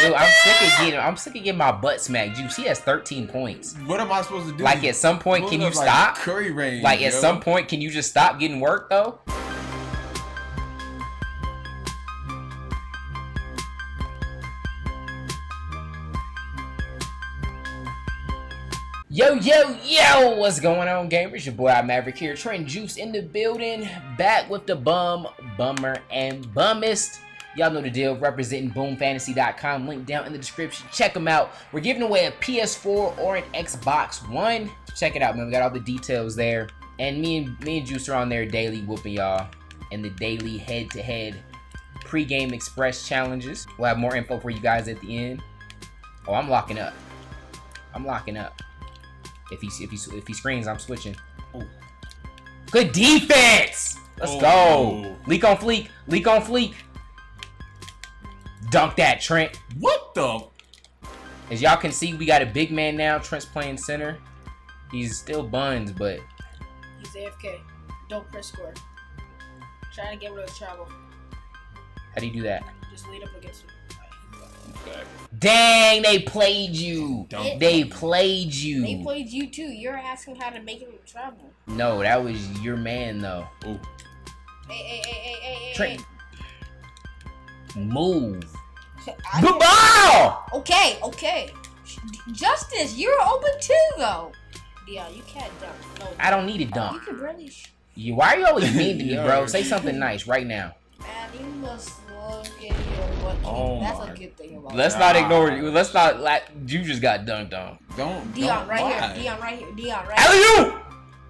Dude, I'm sick of getting I'm sick of getting my butt smacked. Juice, he has 13 points. What am I supposed to do? Like at some point, can you like, stop? Curry range. Like at yo. some point, can you just stop getting work though? Yo, yo, yo, what's going on, gamers? Your boy, I Maverick here. Trent Juice in the building. Back with the bum, bummer, and bummist. Y'all know the deal. Representing boomfantasy.com. Link down in the description. Check them out. We're giving away a PS4 or an Xbox One. Check it out, man. We got all the details there. And me and me and Juice are on there daily whooping y'all in the daily head-to-head pre-game express challenges. We'll have more info for you guys at the end. Oh, I'm locking up. I'm locking up. If he if he if he screens, I'm switching. Oh. Good defense. Let's Oh. go. Leak on fleek. Leak on fleek. Dunk that, Trent. What the? As y'all can see, we got a big man now. Trent's playing center. He's still buns, but He's AFK. Don't press score. Trying to get rid of travel. how do you do that? Just lead up against him. Okay. Dang, they played you. Don't. They played you. They played you too. You're asking how to make him travel. No, that was your man though. Oh, Hey, hey, hey, hey, hey, hey. Trent, move. Hey. I- Good ball. okay, okay. Justice, you're open too, though. Yeah, you can't dunk. No. I don't need a dunk. You can barely. Sh- You, why are you always mean to me, bro? Say something nice right now. Man, you must look at your butt. Oh That's my a good thing about Let's it. not ignore you. Let's not like you just got dunked on. don't. Dion, don't, right why? here. Dion, right here. Dion, right Alley here. oop!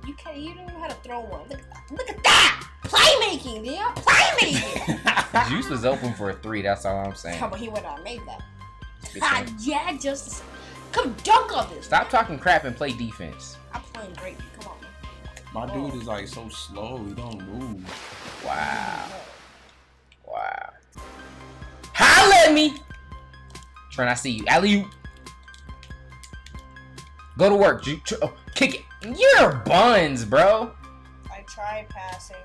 You can't. You don't know how to throw one. Look, look at that. Playmaking, Dion. Playmaking. Juice was open for a three. That's all I'm saying. Come on, he went out and made that. Good Ah, yeah, just Come dunk on this. Stop talking crap and play defense. I'm playing great. Come on, man. My dude is like so slow. He don't move. Wow. Wow. Holla at me! Trent, I see you. Alley oop. Go to work. Ju- oh, kick it. You're buns, bro. I tried passing.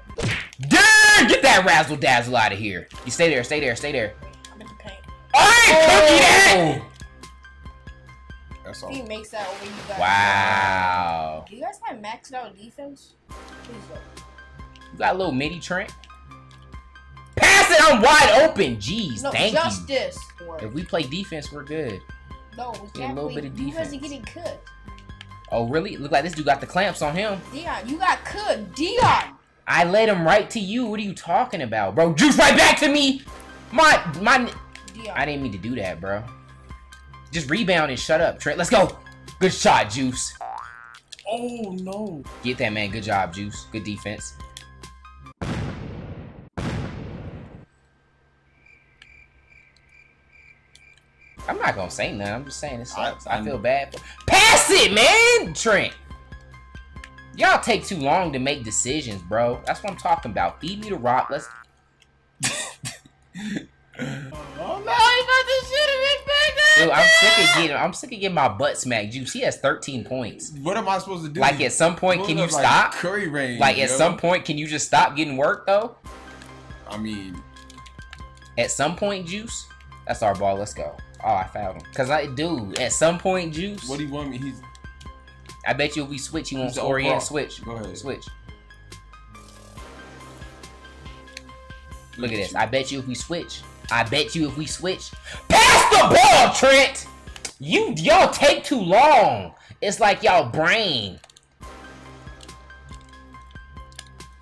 Damn! Get that razzle dazzle out of here. You stay there, stay there, stay there. I'm in the paint. I ain't cookie oh. that! That's all. He makes that over, you guys. Wow. Do you guys have maxed out defense? Please don't. You got a little midi Trent. Pass it, I'm wide open. Jeez, No, thank you. justice. If we play defense, we're good. No, we Yeah, a can't little play. bit of You guys are defense. getting cooked. Oh, really? Look like this dude got the clamps on him. Dion, you got cooked. Dion. I led him right to you. What are you talking about, bro? Juice right back to me. My my. Dion. I didn't mean to do that, bro. Just rebound and shut up, Trent. Let's go. Good shot, Juice. Oh no. Get that man. Good job, Juice. Good defense. I'm not gonna say nothing. I'm just saying it sucks. I, I- feel bad. Pass it, man, Trent. Y'all take too long to make decisions, bro. That's what I'm talking about. Feed me the rock. Let's. Oh no, he got shit in. Dude, I'm sick of getting. I'm sick of getting my butt smacked. Juice. He has 13 points. What am I supposed to do? Like at some point, can you like, stop? Curry range. Like at yo. some point, can you just stop getting work though? I mean, At some point, Juice. That's our ball. Let's go. Oh, I found him. Cause I, dude, at some point, Juice. what do you want me? He's I bet you if we switch, he won't He's the score overall. switch. Go ahead. Switch. Look at this. I bet you if we switch. I bet you if we switch. Pass the ball, Trent. You y'all take too long. It's like y'all brain.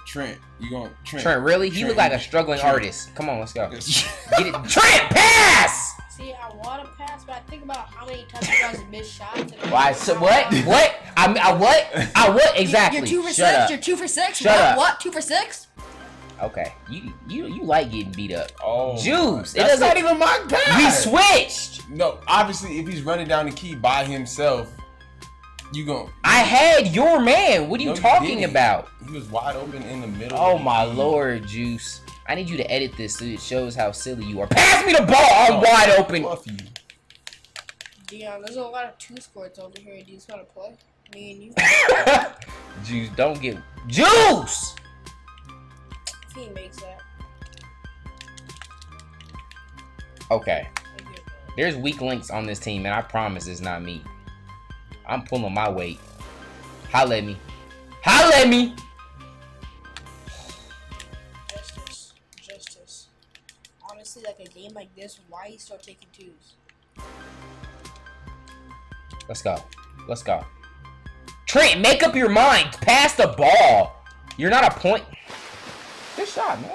Trent. You going Trent? Trent, really? He look like a struggling Trent. artist. Come on, let's go. Yes. Get it. Trent, pass! See, I want to pass, but I think about how many times you guys miss shots. and Why? So what? What? I, I what? I what? Exactly. You're two for Shut six. up. You're two for six. Shut what? up. What? Two for six? Okay. You you you like getting beat up. Oh, Juice, it That's doesn't- even my guy. We switched. No, obviously, if he's running down the key by himself, you gon' I had your man. What are you No, talking didn't. about? He was wide open in the middle. Oh of the my key. lord, Juice. I need you to edit this so it shows how silly you are. Pass me the ball. I'm Oh, wide open. Dion, there's a lot of two scores over here. Do you just want to play? Me and you. Juice, don't get Juice. If he makes that. Okay. I get that. There's weak links on this team, and I promise it's not me. I'm pulling my weight. Holla at me. Holla at me! Justice. Justice. Honestly, like a game like this, why you start taking twos? Let's go. Let's go. Trent, make up your mind. Pass the ball. You're not a point. Good shot, man.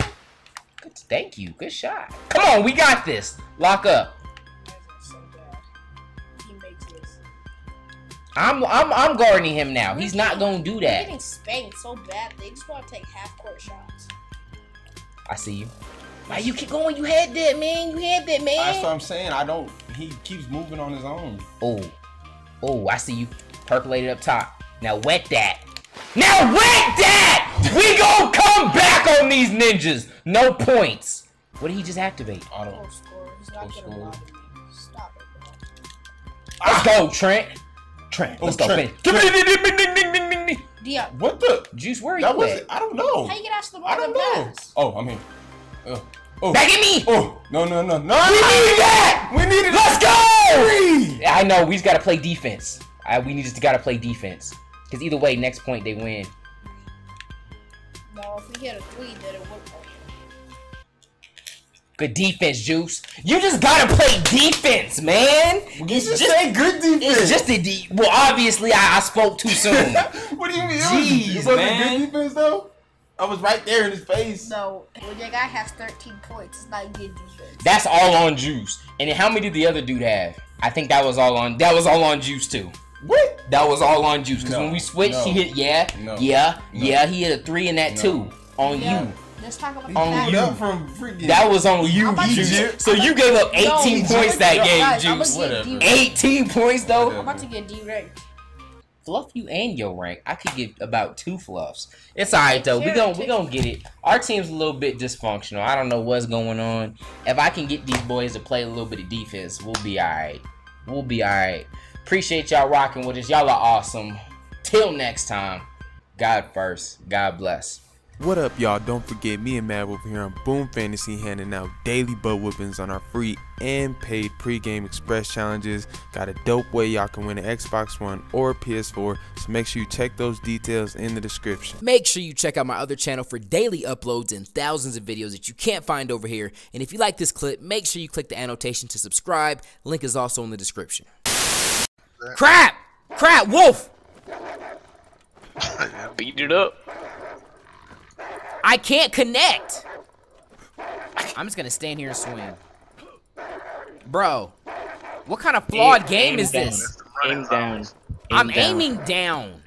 Good, thank you. Good shot. Come on, we got this. Lock up. Why is that so bad? He makes this. I'm I'm I'm guarding him now. He's not gonna do We're that. getting spanked so bad. They just want to take half court shots. I see you. Why you keep going? You had that, man. You had that, man. That's what. I'm saying. I don't. He keeps moving on his own. Oh, oh, I see you. Percolated up top. Now wet that. Now wet that. We gonna come back on these ninjas. No points. What did he just activate? Auto. Go don't. score. He's not Go gonna score. bother me. Stop it, bro. Let's go, Trent. Trent, Oh, let's go. Trent. finish. Give me the. Dia, What the? Juice, where are That you was at? it. I don't know. how you get asked the ball I don't know. pass? Oh, I'm here. Oh. Oh. Back at me. Oh. No, no, no, no. We need that. We need it. Let's go. Three. I know we just gotta play defense. I, we just gotta play defense. Cause either way, next point they win. No, if we hit a three, then it would. Good defense, Juice. You just gotta play defense, man. You It's just just, say good defense. it's just a a D. Well, obviously, I, I spoke too soon. what do you mean? Jeez, it was, it wasn't man. good defense though. I was right there in his face. No, when your guy has 13 points, it's not good defense. That's all on Juice. And then how many did the other dude have? I think that was all on. That was all on Juice too. What? That was all on Juice. Cause No, when we switched, no, he hit yeah, no, yeah, no. yeah. He hit a three in that No. too on Yeah, you. Let's talk about He the On you. from freaking. That was on you, I'm about to Juice. get- So you gave up 18 No, points that game, Juice. about to get Whatever. D- 18 points though. I'm about to get D-ranked. Fluff you and your rank. I could get about two fluffs. It's alright though. We Sure, gon' we gonna get it. Our team's a little bit dysfunctional. I don't know what's going on. If I can get these boys to play a little bit of defense, we'll be alright. We'll be alright. Appreciate y'all rocking with us. Y'all are awesome. Till next time. God first. God bless. What up, y'all? Don't forget, me and Matt over here on Boom Fantasy handing out daily butt whippings on our free and paid pregame express challenges. Got a dope way y'all can win an Xbox One or PS4, so make sure you check those details in the description. Make sure you check out my other channel for daily uploads and thousands of videos that you can't find over here. And if you like this clip, make sure you click the annotation to subscribe. Link is also in the description. Crap! Crap! Wolf! Beat it up. I can't connect! I'm just gonna stand here and swing. Bro, what kind of flawed game Aim is down. this? Aim down. I'm down. aiming down.